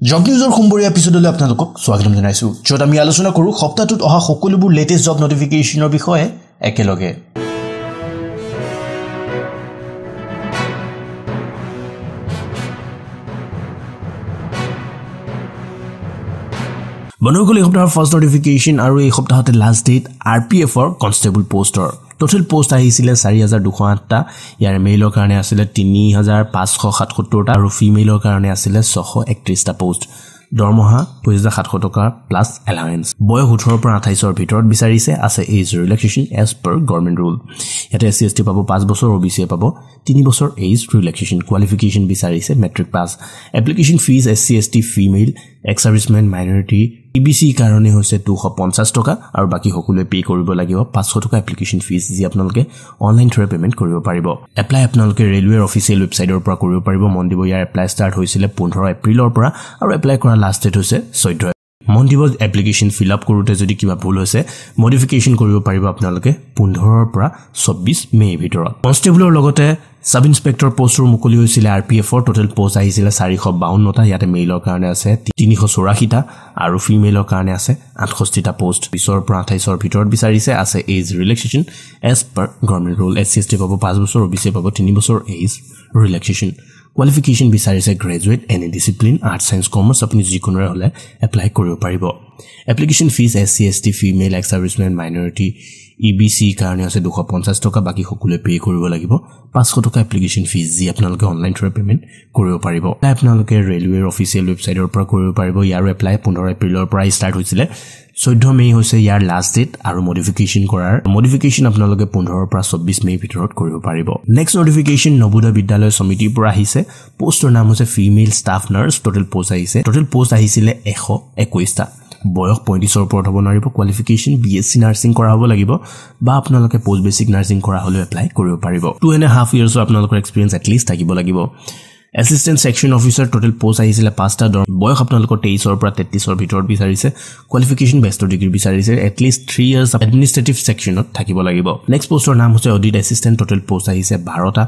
Job নিউজৰ সোমবৰীয়া এপিছডলৈ আপোনালোকক স্বাগতম জনাইছোঁ য'ত আমি আলোচনা কৰোঁ সপ্তাহটোত অহা সকলোবোৰ লেটেষ্ট জব নটিফিকেশ্যনৰ বিষয়ে একেলগে। বন্ধুসকল এই সপ্তাহৰ ফাৰ্ষ্ট নটিফিকেশ্যন আৰু এই সপ্তাহতে লাষ্ট ডেট আৰ পি এফৰ কনষ্টেবল পষ্টৰ টোটেল পষ্ট আহিছিলে চাৰি হাজাৰ দুশ আঠটা। ইয়াৰ মেইলৰ কাৰণে আছিলে তিনি হাজাৰ পাঁচশ সাতসত্তৰটা আৰু ফিমেইলৰ কাৰণে আছিলে ছশ একত্ৰিছটা পষ্ট দৰমহা পঁচিছ হাজাৰ সাতশ টকা প্লাছ এলাৱেঞ্চ বয়স ওঠৰৰ পৰা আঠাইছৰ ভিতৰত বিচাৰিছে আছে age relaxation age per government rule ইয়াতে এছ চি এছ টি পাব পাঁচ বছৰ অ' বি চিয়ে পাব তিনি বছৰ এইজ ৰিলেক্সেশ্যন কোৱালিফিকেশ্যন বিচাৰিছে matric pass application fees S C S T female ex minority E B চিৰ কাৰণে হৈছে দুশ পঞ্চাছ টকা আৰু বাকী সকলোৱে পে' কৰিব লাগিব পাঁচশ টকা এপ্লিকেশ্যন ফিজ যি আপোনালোকে অনলাইন থ্ৰুৰে পে'মেণ্ট কৰিব পাৰিব। এপ্লাই আপোনালোকে ৰেলৱেৰ অফিচিয়েল ৱেবছাইটৰ পৰা কৰিব পাৰিব। মন দিব ইয়াৰ এপ্লাই ষ্টাৰ্ট হৈছিলে পোন্ধৰ এপ্ৰিলৰ পৰা আৰু এপ্লাই কৰা লাষ্ট ডেট হৈছে চৈধ্য মন দিব এপ্লিকেশ্যন ফিল আপ কৰোঁতে যদি কিবা ভুল হৈছে মডিফিকেশ্যন কৰিব পাৰিব আপোনালোকে পোন্ধৰৰ পৰা চৌব্বিছ মে'ৰ ভিতৰত। কনষ্টেবলৰ লগতে ছাব ইন্সপেক্টৰ পষ্টৰো মুকলি হৈছিলে আৰ পি এফৰ টোটেল পষ্ট আহিছিলে চাৰিশ বাৱন্নটা ইয়াতে মেইলৰ কাৰণে আছে তিনিশ চৌৰাশীটা আৰু ফিমেইলৰ কাৰণে আছে আঠষষ্ঠিটা পষ্ট বিছৰ পৰা আঠাইছৰ ভিতৰত বিচাৰিছে আছে age relaxation age per government rule S C S T পাব পাঁচ বছৰ অ' বি চি পাব তিনি বছৰ এইজ ৰিলেক্সেশ্যন কোৱালিফিকেশ্যন বিচাৰিছে graduate any discipline arts science commerce আপুনি যিকোনোৰে হ'লে এপ্লাই কৰিব পাৰিব। Application fees S C S T female ex servicemen minority E B চিৰ কাৰণে আছে দুশ পঞ্চাছ টকা বাকী সকলোৱে পে' কৰিব লাগিব। পাঁচশ টকা এপ্লিকেশ্যন ফিজ যি আপোনালোকে অনলাইন থ্ৰুৰে পে'মেণ্ট কৰিব পাৰিব। আপোনালোকে ৰেলৱেৰ অফিচিয়েল ৱেবছাইটৰ পৰা কৰিব পাৰিব। ইয়াৰো এপ্লাই পোন্ধৰ এপ্ৰিলৰ পৰাই ষ্টাৰ্ট হৈছিলে। চৈধ্য মে' হৈছে ইয়াৰ লাষ্ট ডেট আৰু মডিফিকেশ্যন কৰাৰ। মডিফিকেশ্যন আপোনালোকে পোন্ধৰৰ পৰা চৌব্বিছ মে'ৰ ভিতৰত কৰিব পাৰিব। নেক্সট নটিফিকেশ্যন নবোদয় বিদ্যালয় সমিতিৰ পৰা আহিছে। পষ্টৰ নাম হৈছে female staff nurse total post আহিছে। টোটেল পষ্ট আহিছিলে এশ একৈছটা বয়স পঁয়ত্ৰিছৰ ওপৰত হ'ব নোৱাৰিব qualification B S C nursing কৰা হ'ব লাগিব বা আপোনালোকে পষ্ট বেচিক নাৰ্ছিং কৰা হ'লেও এপ্লাই কৰিব পাৰিব। টু এণ্ড হাফ ইয়াৰ্ছৰ আপোনালোকৰ এক্সপিৰিয়েঞ্চ এটলিষ্ট থাকিব লাগিব। Assistant section officer total post আহিছিলে পাঁচটা দৰ বয়স আপোনালোকৰ তেইছৰ পৰা তেত্ৰিছৰ ভিতৰত বিচাৰিছে কোৱালিফিকেশ্যন বেষ্টৰ ডিগ্ৰী বিচাৰিছে at least three years administrative ছেকশ্যনত থাকিব লাগিব। নেক্সট পষ্টৰ নাম হৈছে অডিট এছিষ্টেণ্ট টোটেল পষ্ট আহিছে বাৰটা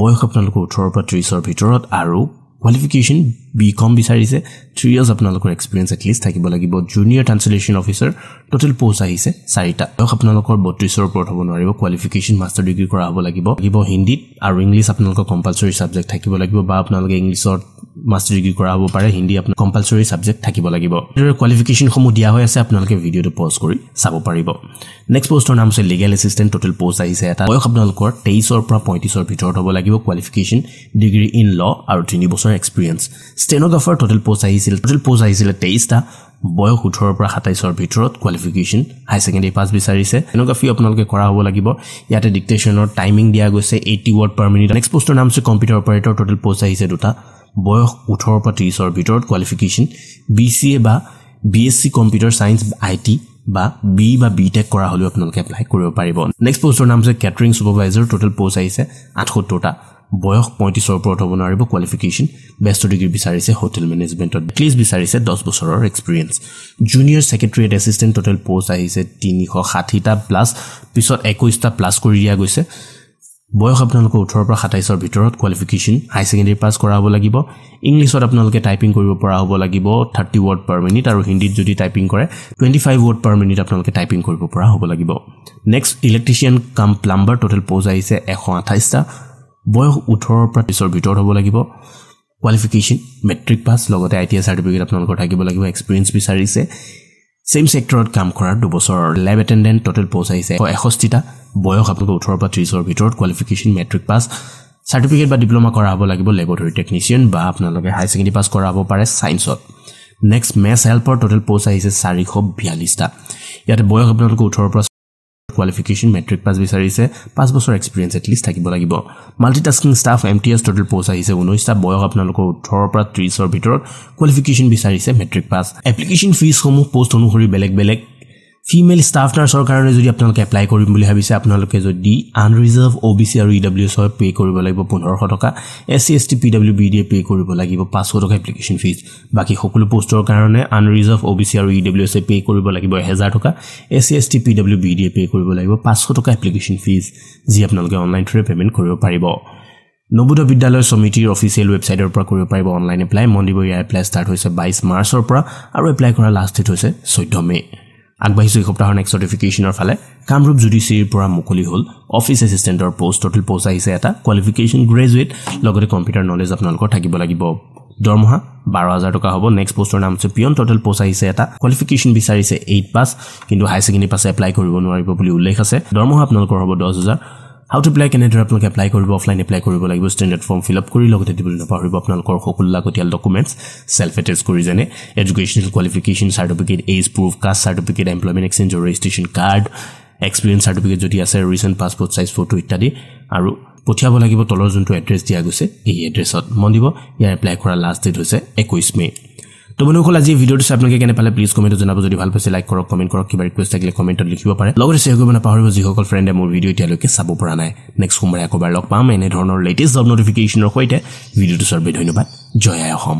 বয়স আপোনালোকৰ ওঠৰৰ পৰা ত্ৰিছৰ ভিতৰত আৰু কোৱালিফিকেশ্যন বি কম বিচাৰিছে থ্ৰী ইয়াৰ্ছ আপোনালোকৰ এক্সপিৰিয়েঞ্চ এটলিষ্ট থাকিব লাগিব। Junior translation officer total post আহিছে চাৰিটা। বয়স আপোনালোকৰ বত্ৰিছৰ ওপৰত হ'ব নোৱাৰিব কোৱালিফিকেশ্যন মাষ্টাৰ ডিগ্ৰী কৰা হ'ব লাগিব। লাগিব হিন্দীত আৰু ইংলিছ আপোনালোকৰ কম্পালচৰি ছাবজেক্ট থাকিব লাগিব বা আপোনালোকে ইংলিছত মাষ্টাৰ ডিগ্ৰী কৰা হ'ব পাৰে হিন্দী আপোনাৰ কম্পালচৰি ছাবজেক্ট থাকিব লাগিব। এইদৰে কোৱালিফিকেশ্যনসমূহ দিয়া হৈ আছে আপোনালোকে ভিডিঅ'টো পজ কৰি চাব পাৰিব। নেক্সট পষ্টৰ নাম হৈছে লিগেল এছিষ্টেণ্ট টোটেল পষ্ট আহিছে এটা। বয়স আপোনালোকৰ তেইছৰ পৰা পঁয়ত্ৰিছৰ ভিতৰত হ'ব লাগিব কোৱালিফিকেশ্যন ডিগ্ৰী ইন ল আৰু তিনি বছৰ experience stenographer total post total total post আহিছিলে তেইছটা বয়স ওঠৰৰ পৰা সাতাইছৰ ভিতৰত কোৱালিফিকেশ্যন হাই ছেকেণ্ডেৰী পাছ বিচাৰিছে। ষ্টেন'গ্ৰাফি আপোনালোকে কৰা হ'ব লাগিব। ইয়াতে ডিক্টেশ্যনৰ টাইমিং দিয়া গৈছে eighty word per minute next পষ্টৰ নাম হৈছে কম্পিউটাৰ অপাৰেটৰ টোটেল পষ্ট আহিছে দুটা। বয়স ওঠৰৰ পৰা ত্ৰিছৰ ভিতৰত কোৱালিফিকেশ্যন বি চি এ বা B S C computer science I T বা বি বা বি টেক কৰা হ'লেও আপোনালোকে এপ্লাই কৰিব পাৰিব। নেক্সট পষ্টৰ নাম হৈছে কেটাৰিং ছুপাৰভাইজাৰ টোটেল পষ্ট আহিছে আঠসত্তৰটা। বয়স পঁয়ত্ৰিছৰ ওপৰত হ'ব নোৱাৰিব কোৱালিফিকেশ্যন বেষ্ট ডিগ্ৰী বিচাৰিছে হোটেল মেনেজমেণ্টত এটলিষ্ট বিচাৰিছে দহ বছৰৰ experience junior secretariat assistant total post আহিছে তিনিশ ষাঠিটা প্লাছ পিছত একৈছটা প্লাছ কৰি দিয়া গৈছে। বয়স আপোনালোকৰ ওঠৰৰ পৰা সাতাইছৰ ভিতৰত কোৱালিফিকেশ্যন হাই ছেকেণ্ডেৰী পাছ কৰা হ'ব লাগিব। ইংলিছত আপোনালোকে টাইপিং কৰিব পৰা হ'ব লাগিব থাৰ্টি ৱৰ্ড পাৰ মিনিট আৰু হিন্দীত যদি টাইপিং কৰে twenty five word per minute আপোনালোকে টাইপিং কৰিব পৰা হ'ব লাগিব। নেক্সট ইলেক্ট্ৰিচিয়ান কাম প্লাম্বাৰ টোটেল পষ্ট আহিছে এশ আঠাইছটা। বয়স ওঠৰৰ পৰা ত্ৰিছৰ ভিতৰত হ'ব লাগিব। কোৱালিফিকেশ্যন মেট্ৰিক পাছ লগতে আই টি আই চাৰ্টিফিকেট আপোনালোকৰ থাকিব লাগিব এক্সপিৰিয়েঞ্চ বিচাৰিছে। ছেইম ছেক্টৰত কাম কৰাৰ দুবছৰৰ লেব এটেণ্ডেণ্ট টোটেল পষ্ট আহিছে। এষষ্ঠিটা। বয়স আপোনালোকৰ ওঠৰৰ পৰা ত্ৰিছৰ ভিতৰত কোৱালিফিকেশ্যন মেট্ৰিক পাছ চাৰ্টিফিকেট বা ডিপ্ল'মা কৰা হ'ব লাগিব লেবৰেটৰী টেকনিচিয়ান বা আপোনালোকে হাই ছেকেণ্ডেৰী পাছ কৰা হ'ব পাৰে ছায়েন্সত next maths helper total post আহিছে চাৰিশ বিয়াল্লিছটা ইয়াতে বয়স আপোনালোকে ওঠৰৰ পৰা কোৱালিফিকেশ্যন মেট্ৰিক পাছ বিচাৰিছে পাঁচ বছৰ এক্সপিৰিয়েঞ্চ এটলিষ্ট থাকিব লাগিব। Multitasking staff M T S total post আহিছে ঊনৈছটা বয়স আপোনালোকৰ ওঠৰৰ পৰা ত্ৰিছৰ ভিতৰত। কোৱালিফিকেশ্যন বিচাৰিছে মেট্ৰিক পাছ এপ্লিকেশ্যন ফিজসমূহ পষ্ট অনুসৰি বেলেগ বেলেগ। ফিমেল ষ্টাফ নাৰ্ছৰ কাৰণে যদি আপোনালোকে এপ্লাই কৰিম বুলি ভাবিছে আপোনালোকে যদি আনৰিজাৰ্ভ অ' বি চি আৰু ই ডাব্লিউ এছৰ পে' কৰিব লাগিব পোন্ধৰশ টকা S C S T P W B D pay' কৰিব লাগিব পাঁচশ টকা এপ্লিকেশ্যন ফিজ বাকী সকলো পষ্টৰ কাৰণে আনৰিজাৰ্ভ অ' বি চি আৰু ই ডাব্লিউ এছে পে' কৰিব লাগিব এহেজাৰ টকা S C S T P W B D pay' কৰিব লাগিব পাঁচশ টকা এপ্লিকেশ্যন ফিজ যি আপোনালোকে অনলাইন থ্ৰুৰে পে'মেণ্ট কৰিব পাৰিব। নবোদয় বিদ্যালয় সমিতিৰ অফিচিয়েল ৱেবছাইটৰ পৰা কৰিব পাৰিব অনলাইন এপ্লাই মন ইয়াৰ এপ্লাই ষ্টাৰ্ট হৈছে বাইছ মাৰ্চৰ পৰা আৰু এপ্লাই কৰাৰ লাষ্ট ডেট হৈছে চৈধ্য মে' আগবাঢ়িছোঁ এই সপ্তাহৰ নেক্সট নটিফিকেশ্যনৰ ফালে। কামৰূপ জুডিচিয়াৰীৰ পৰা মুকলি হ'ল। অফিচ এছিষ্টেণ্টৰ পষ্ট ট'টেল পষ্ট আহিছে এটা। কোৱালিফিকেশ্যন গ্ৰেজুৱেট লগতে কম্পিউটাৰ নলেজ আপোনালোকৰ থাকিব লাগিব। দৰমহা বাৰ হাজাৰ টকা হ'ব। নেক্সট পষ্টৰ নাম হৈছে পিয়ন ট'টেল পষ্ট আহিছে এটা। কোৱালিফিকেশ্যন বিচাৰিছে এইট পাছ কিন্তু হায়াৰ ছেকেণ্ডেৰী পাছে এপ্লাই কৰিব নোৱাৰিব বুলি উল্লেখ আছে। দৰমহা আপোনালোকৰ হ'ব দহ হাজাৰ। হাউ টু এপ্লাই কেনেদৰে আপোনালোকে এপ্লাই কৰিব অফলাইন এপ্লাই কৰিব লাগিব ষ্টেণ্ডাৰ্ড ফৰ্ম ফিল আপ কৰি লগতে দিবলৈ নাপাহৰিব আপোনালোকৰ সকলো লাগতিয়াল ডকুমেণ্টছ ছেল্ফ এটেচ কৰি যেনে educational qualification certificate age proof caste certificate employment এক্সচেঞ্জৰ registration card experience certificate যদি আছে ৰিচেণ্ট পাছপৰ্ট চাইজ ফটো ইত্যাদি আৰু পঠিয়াব লাগিব তলৰ যোনটো এড্ৰেছ দিয়া গৈছে এই এড্ৰেছত মন দিব ইয়াৰ এপ্লাই কৰাৰ লাষ্ট ডেট হৈছে একৈছ মে' তো বন্ধুসকল আজি ভিডিঅ'টো চাই আপোনালোকে কেনে পালে? প্লিজ কমেণ্টত জনাব। যদি ভাল পাইছে লাইক কৰক কমেণ্ট কৰক কিবা ৰিকুৱেষ্ট থাকিলে কমেণ্টত লিখিব পাৰে। লগতে শ্বেয়াৰ কৰিব নাপাহৰিব যিসকল ফ্ৰেণ্ডে মোৰ ভিডিঅ' এতিয়ালৈকে চাব পৰা নাই। নেক্সট সোমবাৰে আকৌ লগ পাম। এনেধৰণৰ লেটেষ্ট জব নটিফিকেশ্যনৰ সৈতে ভিডিঅ'টো চৰ্বে। ধন্যবাদ। জয় অসম।